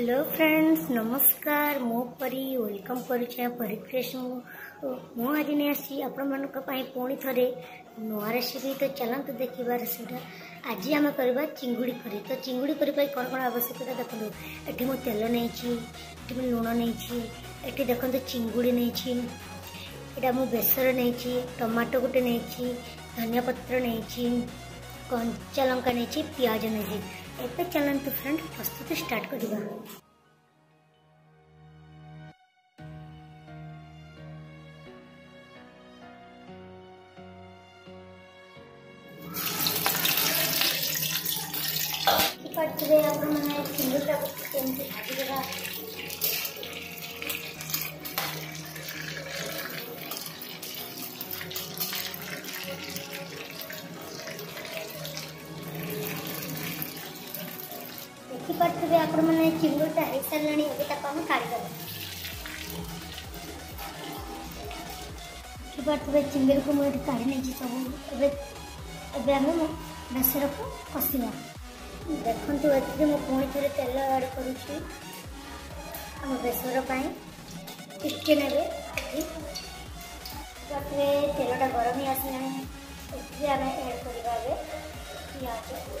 hello friends ନମସ୍କାର ମୁଁ ପରି ୱେଲକମ୍ କରୁଛି ପରିକ୍ରେସନକୁ ମୁଁ ଆଜି ନେଇ ଆସିଛି ଆପଣମାନଙ୍କ ପାଇଁ ପୁଣି ଥରେ ନୂଆ ରେସିପି ତ ଚାଲନ୍ତୁ ଦେଖିବା ରେସିପିଟା ଆଜି ଆମେ କରିବା ଚିଙ୍ଗୁଡ଼ି କରି ତ ଚିଙ୍ଗୁଡ଼ି କରି ପାଇଁ କ'ଣ କ'ଣ ଆବଶ୍ୟକତା ଦେଖନ୍ତୁ ଏଠି ମୁଁ ତେଲ ନେଇଛି ଏଠି ମୁଁ ଲୁଣ ନେଇଛି ଏଠି ଦେଖନ୍ତୁ ଚିଙ୍ଗୁଡ଼ି ନେଇଛି ଏଇଟା ମୁଁ ବେସର ନେଇଛି ଟମାଟୋ ଗୋଟେ ନେଇଛି ଧନିଆ ପତ୍ର ନେଇଛି କଞ୍ଚା ଲଙ୍କା ନେଇଛି ପିଆଜ ନେଇଛି एवं चलतु फ्रेंड प्रस्तुति स्टार्ट करवा सिंदूर टाइम भाजपा ଦେଖିପାରୁଥିବେ ଆପଣମାନେ ଚିଙ୍ଗୁଡ଼ିଟା ହେଇସାରିଲାଣି ଏବେ ତାକୁ ଆମେ କାଢ଼ିଦେବା ଦେଖିପାରୁଥିବେ ଚିଙ୍ଗୁଡ଼ିକୁ ମୁଁ ଏଠି କାଢ଼ି ନେଇଛି ସବୁ ଏବେ ଏବେ ଆମେ ବେସରକୁ କଷିବା ଦେଖନ୍ତୁ ଏଥିରେ ମୁଁ ପୁଣି ଥରେ ତେଲ ଆଡ଼୍ କରୁଛି ଆମ ବେସର ପାଇଁ ଟିକେ ନେବେ ଏଠି ତେଲଟା ଗରମ ହେଇ ଆସିଲାଣି ଏଥିରେ ଆମେ ଆଡ଼୍ କରିବା ଏବେ ପିଆଜ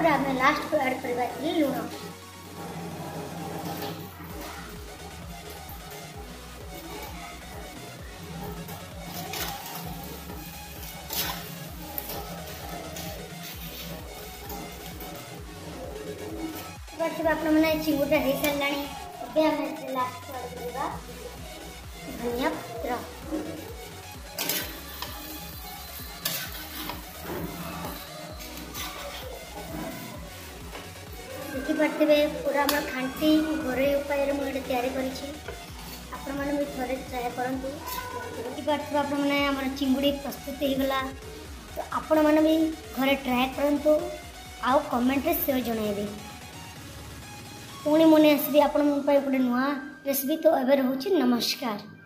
पर अब मैं लास्ट को ऐड करवा के लिए लूँगा जब आपने मैंने चिंगूटा हेसल लाने ओके हमें लास्ट धनिया पत्र ଦେଖିପାରୁଥିବେ ପୁରା ଆମର ଖାଣ୍ଟି ଘରୋଇ ଉପାୟରେ ମୁଁ ଏଇଟା ତିଆରି କରିଛି ଆପଣମାନେ ବି ଥରେ ଟ୍ରାଏ କରନ୍ତୁ ଦେଖିପାରୁଥିବେ ଆପଣମାନେ ଆମର ଚିଙ୍ଗୁଡ଼ି ପ୍ରସ୍ତୁତ ହେଇଗଲା ତ ଆପଣମାନେ ବି ଘରେ ଟ୍ରାଏ କରନ୍ତୁ ଆଉ କମେଣ୍ଟରେ ସେଓ ଜଣାଇବେ ପୁଣି ମୁଁ ନେଇ ଆସିବି ଆପଣଙ୍କ ପାଇଁ ଗୋଟେ ନୂଆ ରେସିପି ତ ଏବେ ରହୁଛି ନମସ୍କାର